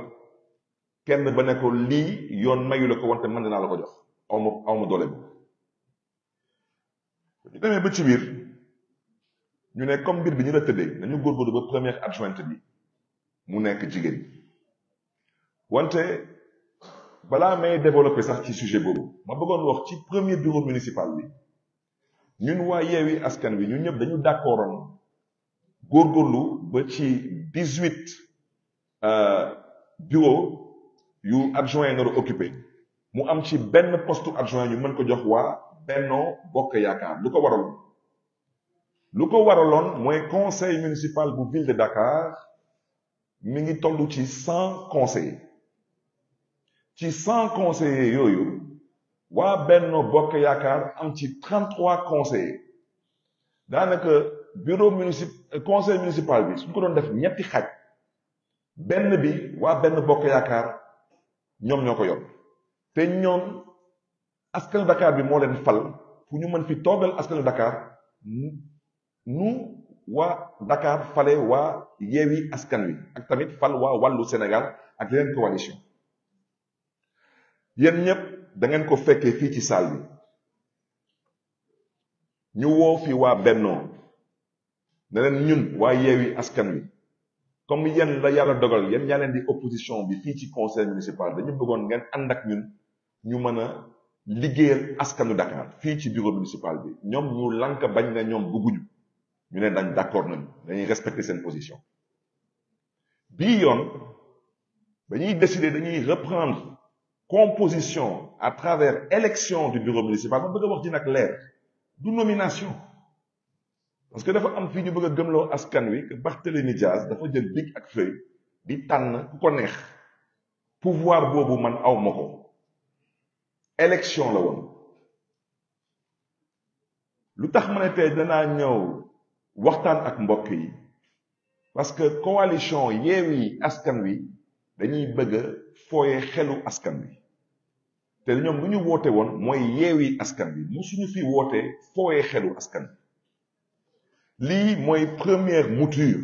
kenn ba ne ko lii yoon mayu la ko wante man dinaa la ko jox. Awma awma doole bi. Ñu demee ba ci biir ñu ne comme mbir bi ñu la tëddee nañu góorgóorlu ba première adjointe bi mu nekk jigéen. Wante balaa may développé sax ci sujet boobu ma bëggoon wax ci premier bureau municipal bi. Ñun waa Yewwi Askan Wi ñun ñëpp dañu d'accordoon góorgóorlu ba ci dix-huit bureau yu adjoint nar a occupé mu am ci benn poste adjoint ñu mën ko jox waa Benno Bokk Yaakaar. Lu ko waraloon? Lu ko waraloon mooy conseil municipal bu ville de Dakar mi ngi toll ci cent conseillers. Ci cent conseillers yooyu waa Benno Bokk Yaakaar am ci trente-trois conseillers. Daanaka bureau municip conseil municipal bi suñ ko doon def ñetti xaj benn bi waa benn Bokk Yaakaar ñoom ñoo ko yor. te ñoom askanu Dakar bi moo leen fal fu ñu mën fi toogal askanu Dakar nu waa Dakar fale waa yeewi Askan Wi ak tamit fal waa wàllu Sénégal ak yeneen coalition. Yéen ñëpp da ngeen ko fekkee fii ci salle bi. Ñu woo fi waa Bennoo ne leen ñun waa yeewi Askan Wi comme yéen la yàlla dogal yéen yaa leen di opposition bi fii ci conseil municipal dañu bëggoon ngeen ànd ak ñun ñu mën a liggéeyal askanu Dakar fii ci bureau municipal bi. Ñoom ñu lank bañ na ñoom bëgguñu. Ñu ne dañ d'accord nañu dañuy respecter seen position. Bii yoon dañuy décider dañuy reprendre composition à travers élection du bureau municipal ma bëgg a wax ji nag leer du nomination parce que dafa am fii ñu bëgg a gëmloo askan wi que Barthélémy Diaz dafa jël bic ak feuille di tànn ku ko neex. Pouvoir boobu man aw ma ko. Élection la woon. Lu tax ma danaa ñëw waxtaan ak mbokk yi? Parce que coalition Yewwi Askan Wi dañuy bëgg a fooye xelu askan wi. Te ñoom lu ñu woote woon mooy Yewwi Askan Wi. Mu suñu fi woote fooye xelu askan wi. Lii mooy première mouture.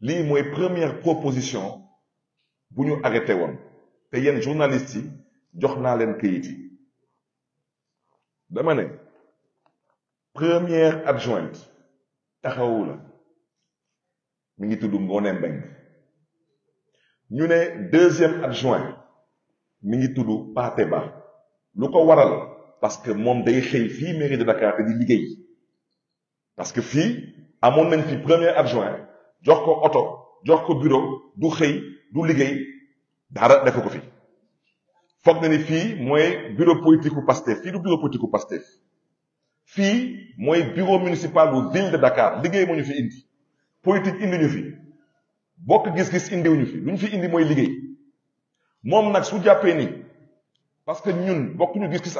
Lii mooy première proposition bu ñu arrêté woon. Te yéen journalistes yi jox première adjointe taxawu la. Mi ngi tudd Ngoné Mbengue. Ñu ne deuxième adjoint mi ngi tudd Pathé Ba. Lu waral parce que moom day xëy de Dakar te di liggéey parce que fii amoon nañ fi premier adjoint jox ko oto jox ko bureau du xëy du liggéey dara fi. Foog na bureau politique u Pastef fii du bureau politique u Pastef. Fii mooy bureau municipal bu ville de Dakar liggéey moo ñu indi politique indi ñu fi bokk gis-gis indiwuñu fi lu ñu fi indi mooy liggéey. Moom nag parce que ñun bokkuñu gis-gis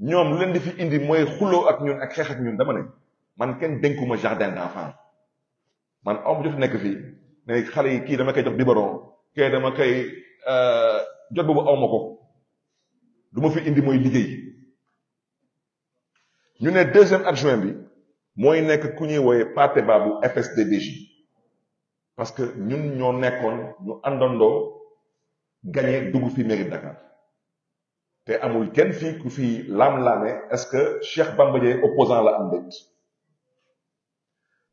ñoom lu leen di fi indi mooy xuloo ak ñun ak xeex ak ñun dama ne man kenn dénkuma jardin d'enfant man aw ma jot nekk fii ne xale yi kii dama koy jox biberon kii dama koy jot boobu awma ko. Lu ma fi indi mooy liggéey. Ñu ne deuxième adjoint bi mooy nekk ku ñuy wooye Pathé Ba bu FSD/BJ parce que ñun ñoo nekkoon ñu àndandoo gagné dugg fi mairie Dakar. Te amul kenn fii est-ce que Cheikh Bamba opposant la am déet?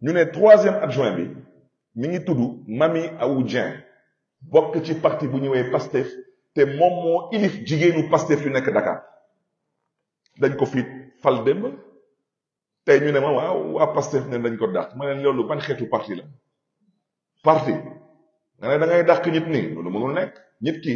Ñu ne troisième adjoint bi mi ngi Mami parti bu Pastef te moom moo ilif jigéenu Pastef yu nekk Dakar. Dañ ko fi fal ne ma waaw waa Pastef ne dañ ko dàq. Ma ne loolu ban parti la? Parti. Nga ne da ngay dàq nit ni loolu mënul nekk. Nit ki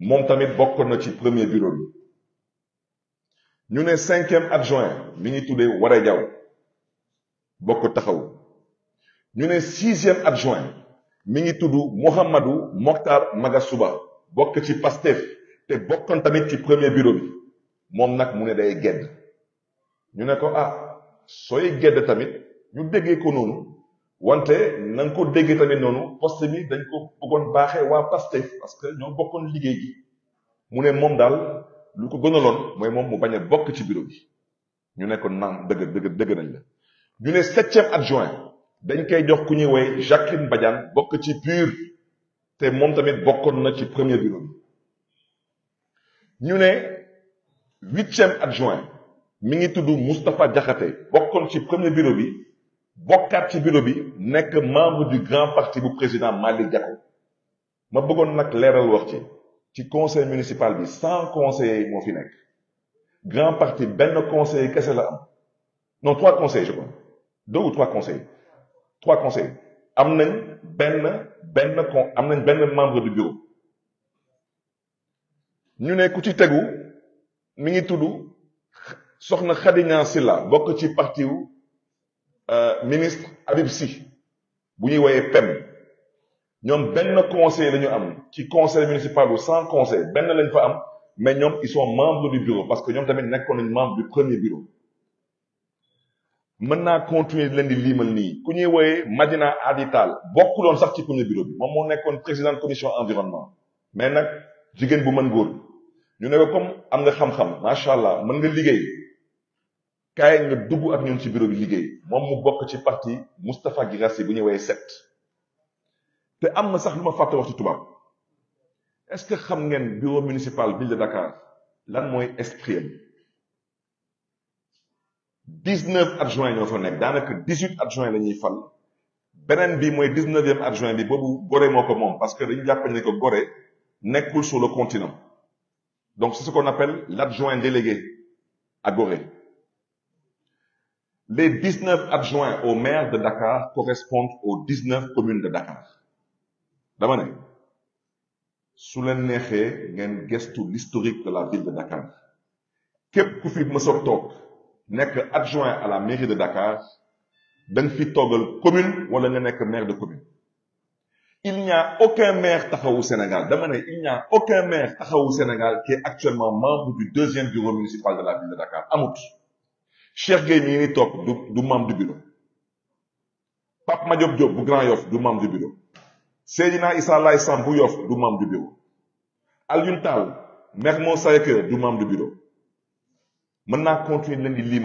moom tamit bokkoon na ci premier bureau bi. Ñu ne cinquième adjoint mi ngi tuddee Waré Jaw bokk taxaw. Ñu ne sixième adjoint mi ngi tudd Mouhamadou Mokhtar Magasuba bokk ci Pastef te bokkoon tamit ci premier bureau bi. Moom nag mu ne day gedd. Ñu ne ko ah sooy gedd tamit ñu déggee ko noonu. Wante na nga ko déggee tamit noonu poste bi dañ ko bëggoon baaxee waa Pastef parce que ñoo bokkoon liggéey gi. Mu ne moom daal lu ko gënaloon mooy moom mu bañ a bokk ci bureau bi. Ñu ne ko naam dëgg dëgg dëgg nañ la. Ñu ne septième adjoint dañ koy jox ku ñuy woy Jacqueline Badiane bokk ci PUR. Te moom tamit bokkoon na ci premier bureau bi. Ñu ne huitième adjoint mi ngi tudd Moustapha Diakhaté bokkoon ci premier bureau bi bokkaat ci bureau bi nekk membre du grand parti bu président Malick Gakou. Ma bëggoon nag leeral wax ci ci conseil municipal bi cent conseillers moo fi nekk. Grand parti benn conseiller kese la am. Non trois conseillers je crois. Deux ou trois conseillers trois conseillers am nañ benn benn am nañ membre du bureau. Ñu ne ku ci tegu mi ngi tudd soxna Khady Niang bokk ci parti wu ministre Habib Sy bu ñuy woyee PEM ñoom benn conseil la ñu am ci conseil municipal bu cent conseil benn lañ fa am mais ñoom ils sont membres du bureau parce que ñoom tamit nekkoon nañ du premier bureau. Mën naa continuer leen di liimal nii ku ñuy woyee Madina Adi Tall bokkuloon sax ci premier bureau bi moom moo nekkoon président commission environnement. Mais nag jigéen bu mën góor ñu comme am nga xam-xam macha allah mën kaay nga dugg ak ñun ci bureau bi liggéey. Moom mu bokk ci parti Moustapha Guirassy bu ñuy woyee set te am na sax lu ma fàtte wax ci tubaab. Est-ce que xam ngeen bureau municipal ville de Dakar lan mooy esprit am? dix-neuf adjoints ñoo fa nekk. Daanaka dix-huit adjoints la ñuy fal. Beneen bi mooy dix-neuvième adjoint bi boobu Gorée moo ko moom parce que dañu jàpp ne ko Gorée nekkul sur le continent. Donc c'est ce qu'on appelle l'adjoint délégué à Gorée les dix-neuf adjoints au maire de Dakar correspondent aux dix-neuf communes de Dakar. Dama ne su leen neexee l'historique de la ville de Dakar. Képp ku fi adjoint à la mairie de Dakar da commune wala nga nekk maire de commune. Il n'y a aucun maire taxawu Sénégal dama il n'y a aucun maire taxawu Sénégal qui est actuellement membre du deuxième bureau municipal de la ville de Dakar. Amut Cheikh Gueye du membre du bureau Pape Madiop Diop Grand Yoff du membre du bureau Seydina Issa Laye Samb du membre du bureau Alioune Tall du membre du bureau mën continuer leen di du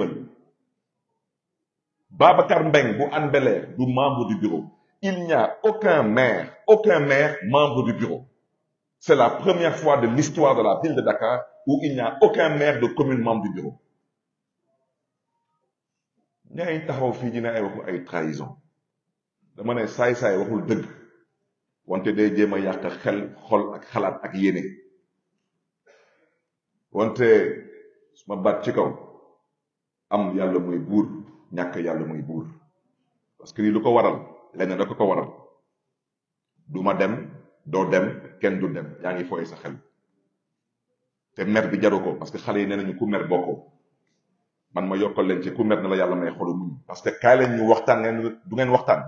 membre du bureau il n'y a aucun maire aucun maire membre du bureau c'est la première fois de l'histoire de la ville de Dakar où il n'y a aucun maire de commune membre du bureau ñaay taxaw fii dina ay waxu ay trahison. dama ne saay-saay waxul dëgg. wante day jéem a yàq xel xol ak xalaat ak yéene. wante su ma baat ci kaw am yàlla muy buur ñàkk yàlla muy buur. parce que lii lu ko waral lenn da ko ko waral. du ma dem doo dem kenn du dem. yaa ngi fooye sa xel. te mer bi jaru ko parce que xale yi nee nañu ku mer bokkoo man ma yokkal leen ci ku mer na la yàlla may xolu muñ. parce que kaay leen ñu waxtaan ngeen du ngeen waxtaan.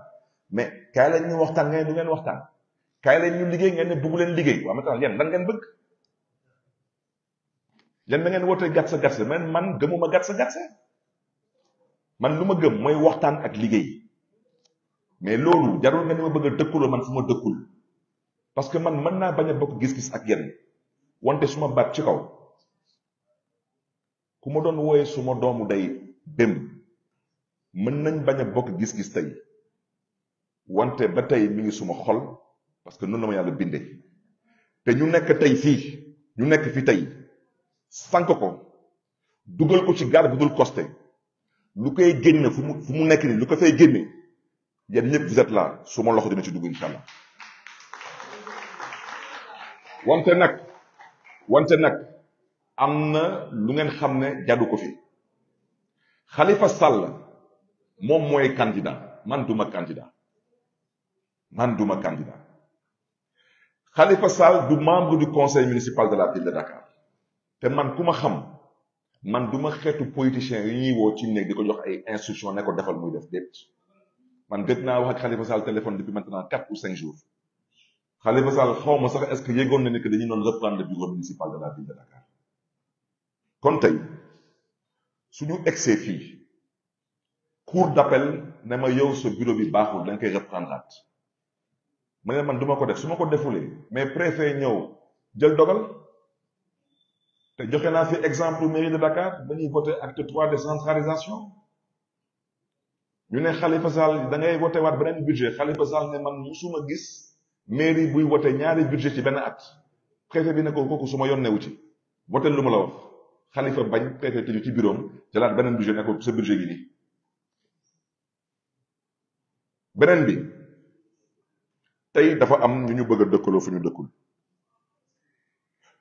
mais kaay leen ñu waxtaan ngeen du ngeen waxtaan. kaay leen liggéey ngeen ne bugg leen liggéey. waaw maintenant yéen lan ngeen bëgg? yéen da ngeen woote gàtt sa gàtt man man gëmuma gàtt sa sa. man lu ma gëm mooy waxtaan ak liggéey. mais loolu jarul nga ni ma bëgg a dëkkuloo man fu ma dëkkul. parce que man mën naa bañ a bokk gis-gis ak yéen. wante su ma baat ci kaw ku ma doon wooye su ma doomu day démb mën nañ bañ a bokk gis-gis tey. Wante ba tey mi ngi suma xol parce que noonu la ma yàlla bindee te ñu nekk tey fii ñu nekk fi tey sànk ko dugal ko ci gaal bu dul costé lu koy génne fu mu fu mu nekk nii lu ko fay génne yéen ñëpp vous êtes là su loxo dina ci dugg incha allah. Wante nag wante nag am na lu ngeen xam ne jàddu ko fi. Khalifa Sall moom mooy candidat. Man duma candidat. Man duma candidat. Khalifa Sall du membre du conseil municipal de la ville de Dakar. Te man ku ma xam man duma xeetu politicien yi ñuy woo ci néeg di ko jox ay instruction ne ko defal muy def déet. Man gëj naa wax Khalifa Sall téléphone depuis maintenant quatre ou cinq jours. Khalifa Sall xaw ma sax est-ce que yëgoon na ni que dañuy doon reprendre le bureau municipal de la ville de Dakar kon tey suñu egsee fii cour d'appel ne ma yow sa bureau bi baaxul da nga koy reprendre ma ne man duma ko def su ma ko defulee mais préfet ñëw jël dogal te joxe naa fi exemple mairie de Dakar ba ñuy voté acte trois décentralisation ñu ne Khalifa Sall da ngay voté waat beneen budget Khalifa Sall ne man musuma gis mairie buy voté ñaari budget ci benn at. Préfet bi ne ko kooku su ma yoon newu ci voté lu ma la wax. Khalifa bañ préfet tëju ci bureau jëlaat beneen budget ne ko sa budget gi nii. Beneen bi tey dafa am ñu ñu bëgg dëkkaloo fu ñu dëkkul.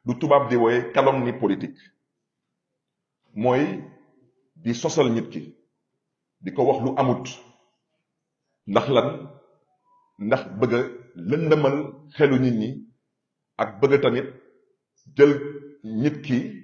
Lu tubaab di wooye calomnie politique. Mooy di sosal nit ki di ko wax lu amut. Ndax lan? Ndax bëgg a lëndëmal xelu nit ñi ak bëgg tamit jël nit ki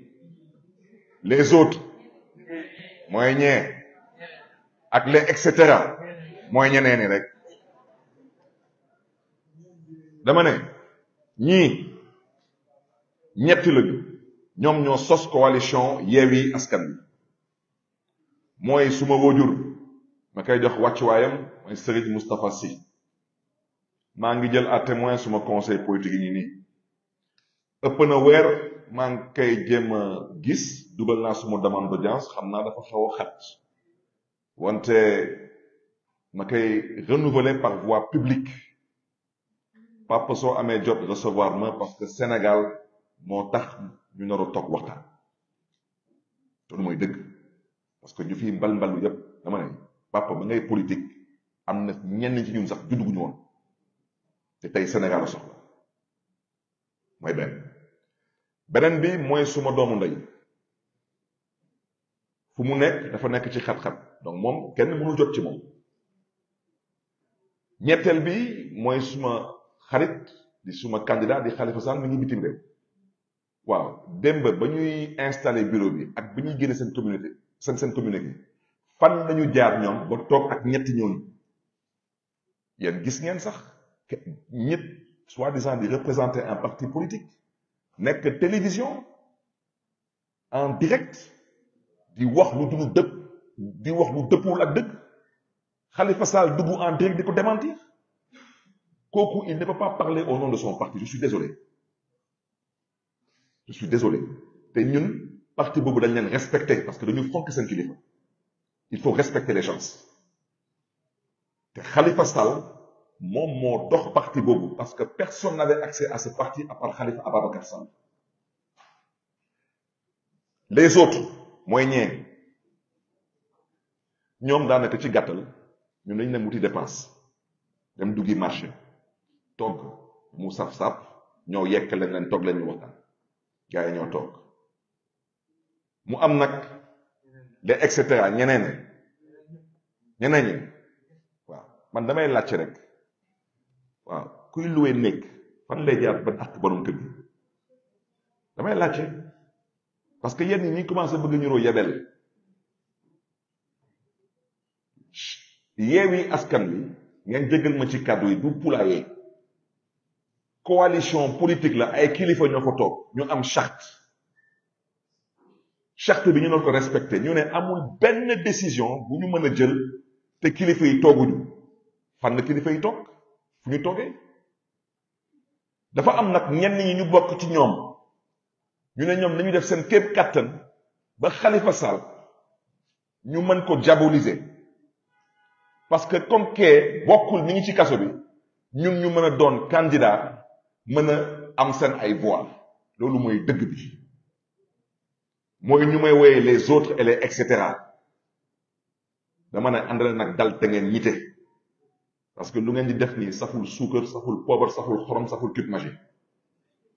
les autres mooy ñee ak les et cetera ñeneen ñi rek. Dama ne ñii ñetti lañu ñoom ñoo sos coalition Yewwi Askan Wi. Suma ma jox Serigne ngi jël à témoin suma conseil politique ëpp maa ngi koy jéem a gis dugal naa suma demande xam naa ma koy renouveler par voie publique. Papa soo amee recevoir ma parce que Sénégal moo tax ñu nar a toog waxtaan. Loolu parce que ñu fi mbal mbalu yépp dama ne papa ba ngay politique am na ñenn ci ñun sax woon. Te tey Sénégal a soxla. Mooy benn beneen bi mooy suma doomu ndey. Fu mu nekk dafa nekk ci xat-xat. Donc moom kenn mënul jot ci moom. Ñetteel bi mooy suma xarit di suma candidat di Khalifa Sall mi ngi bitim réew. Waaw démb ba ñuy installé bureau bi ak ñuy génne seen communauté seen seen communauté fan lañu jaar ñoom ba toog ak ñetti ñooñu? Yéen gis ngeen sax soi-disant di un parti politique nekk télévision en direct di wax lu dul dëpp di wax lu ak Khalifa Sall dugg en direct di ko démentir. Il ne peut pas parler au nom de son parti. Je suis désolé. Je suis désolé. Te ñun parti boobu dañ leen respecter parce que dañu fonk seen kilifa. Il faut respecter les gens te Khalifa Sall moom moo dox parti boobu parce que personne n'avait accès à ce parti à part Khalifa Ababacar Sall. Les autres mooy ñee ñoom daanaka ci gàttal ñun dañ dem dépense dem duggi marché togg mu saf-saf ñoo yekk leen gars yi ñoo toog waaw kuy luwee néeg fan lay jaar ba dàq borom kër gi? Damay laajte parce que yenn ñi ñu commencé bëgg ñuroo yebel. Yeewi askan wi ngeen jéggal ma ci kàddu yi du poulailler. Coalition politique la ay kilifa ñoo ko toog ñu am charte. Charte bi ñu doon ko respecté ñu ne amul benn décision bu ñu mën a jël te kilifa yi tooguñu. Fan la kilifa yi toog? Fu ñu toogee. dafa am nag ñenn ñi ñu bokk ci ñoom. ñu ne ñoom nañu def seen képp kàttan ba Khalifa Sall ñu mën ko diaboliser. parce que comme kee bokkul ni ngi ci kaso bi ñun ñu mën a doon candidat mën a am seen ay voix. loolu mooy dëgg bi. mooy ñu may woyee les autres et les et cetera. dama ne àndale nag dal te ngeen ñite. Parce que lu ngeen di def nii saful suukar saful poobar saful xorom saful cube magique.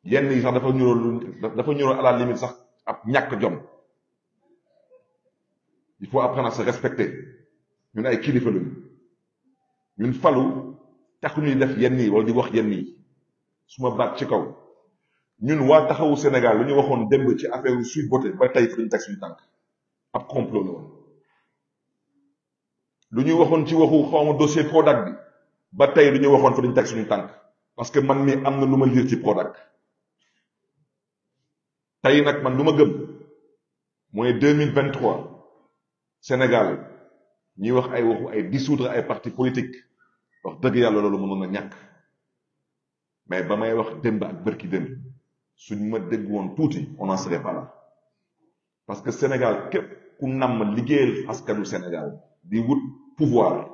Yenn yi sax dafa lu dafa à la limite sax ab ñàkk il faut apprendre à se respecter. Ñun ay kilifa lañu. Ñun falu taxu ñuy def yenn yi wala di wax yenn yi. Su ma baat ci kaw. Ñun waa taxawu Sénégal lu ñu waxoon démb ci affaire Sweet Beauté ba tey fa dañu teg suñu tànk. Ab complot la woon. Lu ñu waxoon ci waxu xawma dossier Prodac bi ba tey lu ñu waxoon fa dañu teg suñu tànk. parce que man mi am na lu ma liir ci Prodac. tey nag man lu ma gëm mooy deux mille vingt trois Sénégal ñuy wax ay waxu ay dissoudre ay parti politique wax dëgg yàlla loolu mënoon na ñàkk. mais ba may wax démb ak bërki démb suñ ma dégg woon tuuti on n'en serait pas parce que Sénégal képp ku namm liggéeyal askanu Sénégal di wut pouvoir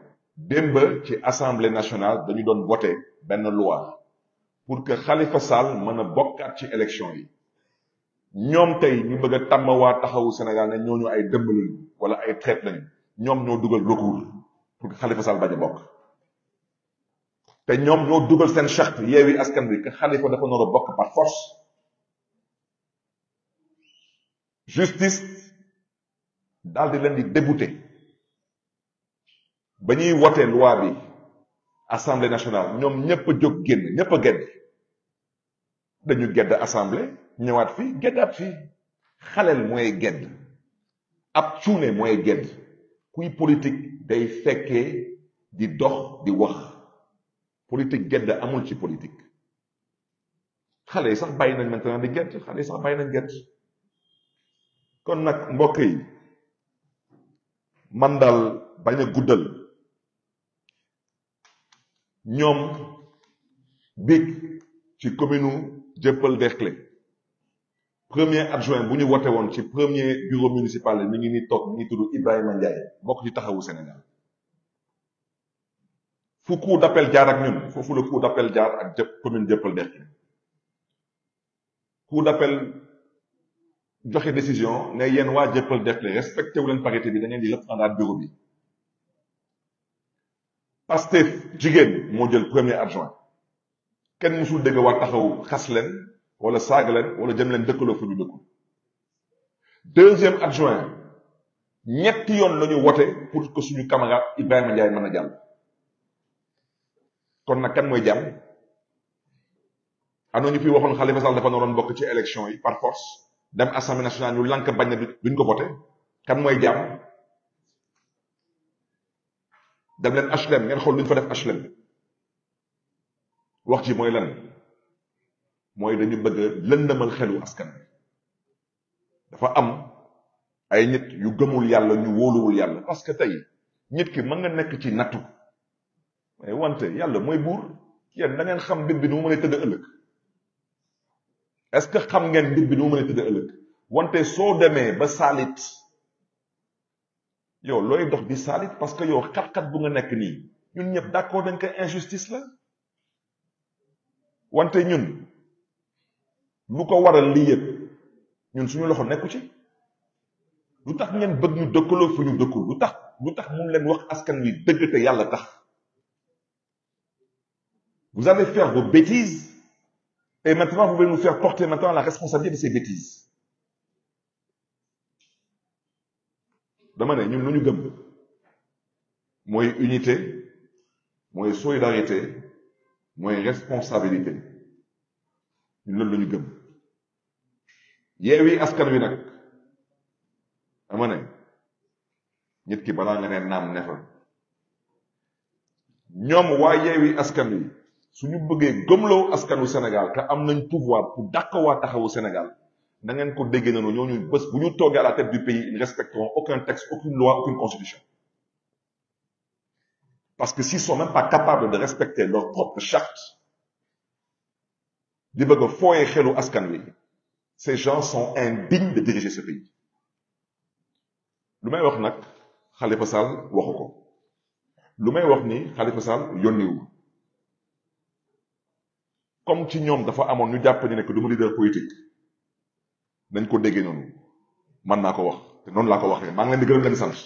démb ci assemblée nationale dañu doon voté benn loi pour que Khalifa Sall mën a bokkaat ci élection yi. Ñoom tey ñu bëgg a tàmm waa taxawu Sénégal ne ñooñu ay dëmb lañu wala ay traître lañu. Ñoom ñoo dugal recours pour que Khalifa Sall bañ a bokk. Te ñoom ñoo dugal seen charte yeewi askan bi que Khalifa dafa nar a bokk par force. Justice daal di leen di débouté ba ñuy wote loi bi assemblée nationale ñoom ñëpp jóg génn ñëpp a gedd. Dañu gedd assemblée ñëwaat fii geddaat fii xaleel mooy gedd. Ab cuune mooy gedd. Kuy politique day fekkee di dox di wax. Politique gedd amul ci politique. Xale yi sax bàyyi nañ maintenant di gedd xale yi sax bàyyi nañ gedd. Kon nag mbokk yi man daal bañ a guddal. Ñoom biig ci commune Dieuppeul Derklé premier adjoint bu premier bureau municipal mi ngi ni toog mi ngi tudd Ibrahima Ndiaye ci taxawu Sénégal. Fu cour d'appel jaar la d'appel jaar ak commune Dieuppeul Derklé cour d'appel joxe décision ne yéen waa Dieuppeul respecté wu leen parité bi di bureau Pastef jigéen moo jël premier adjoint. Kenn musul dégg taxaw xas leen wala deuxième adjoint pour que suñu camarade Ibrahima Ndiaye mën a jàll. Kon nag kan mooy ñu fi waxoon Sall dafa bokk ci par force. Dem assemblée nationale ñu dem leen HLM ngeen xool lu ñu fa def HLM wax ji mooy lan mooy dañu bëgg a lëndëmal xelu askan bi dafa am ay nit yu gëmul yàlla ñu wóoluwul yàlla parce que tey nit ki mën nga nekk ci nattu mais wante yàlla mooy buur yéen da ngeen xam mbir bi nu mu mën a tëdd ëllëg est-ce que xam ngeen mbir bi nu mu mën a tëdd ëllëg wante soo demee ba saalit yow looy dox di parce que yow xat-xat bu nga nekk nii. Ñun ñëpp d'accord dañ ko injustice la. Wante ñun lu ko waral vous allez faire vos bêtises et maintenant vous voulez nous faire porter maintenant la responsabilité de ces bêtises dama ne ñun lu ñu mooy unité mooy solidarité mooy responsabilité. Ñun loolu la ñu gëm. Yeewi askan wi nag dama ne nit ki balaa nga ne naam ne fa. Ñoom waa yeewi askan wi suñu bëggee gëmloo askanu Sénégal te am nañ pouvoir pour dàq waa taxawu Sénégal da ngeen ko à la tête du pays ils ne respecteront aucun texte aucune loi aucune constitution. Parce que s'ils sont même pas capables de respecter leur propre charte ces gens sont indignes de diriger ce pays. Khalifa Khalifa Sall yónniwu comme ci ñoom dafa amoon ñu ne nañ ko déggee noonu. Man naa ko wax te noonu laa ko waxee. Maa ngi leen di gërëm leen sant.